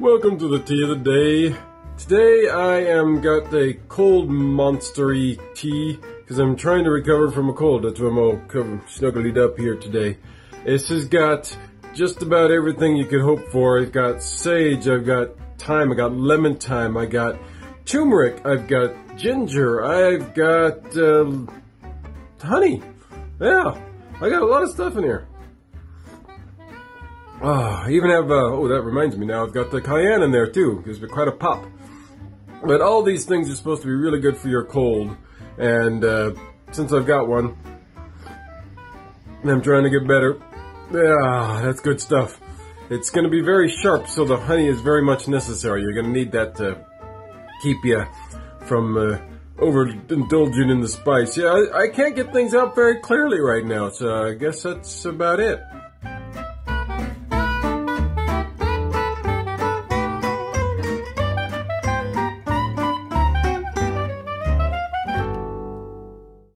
Welcome to the tea of the day. Today I am got a cold monstery tea because I'm trying to recover from a cold. That's why I'm all snuggled up here today. This has got just about everything you could hope for. I've got sage, I've got thyme, I got lemon thyme, I got turmeric, I've got ginger, I've got uh, honey. Yeah, I got a lot of stuff in here. Oh, I even have, uh, oh, that reminds me now, I've got the cayenne in there too. Gives me quite a pop. But all these things are supposed to be really good for your cold. And, uh, since I've got one, and I'm trying to get better. Yeah, that's good stuff. It's gonna be very sharp, so the honey is very much necessary. You're gonna need that to keep you from, uh, overindulging in the spice. Yeah, I, I can't get things out very clearly right now, so I guess that's about it.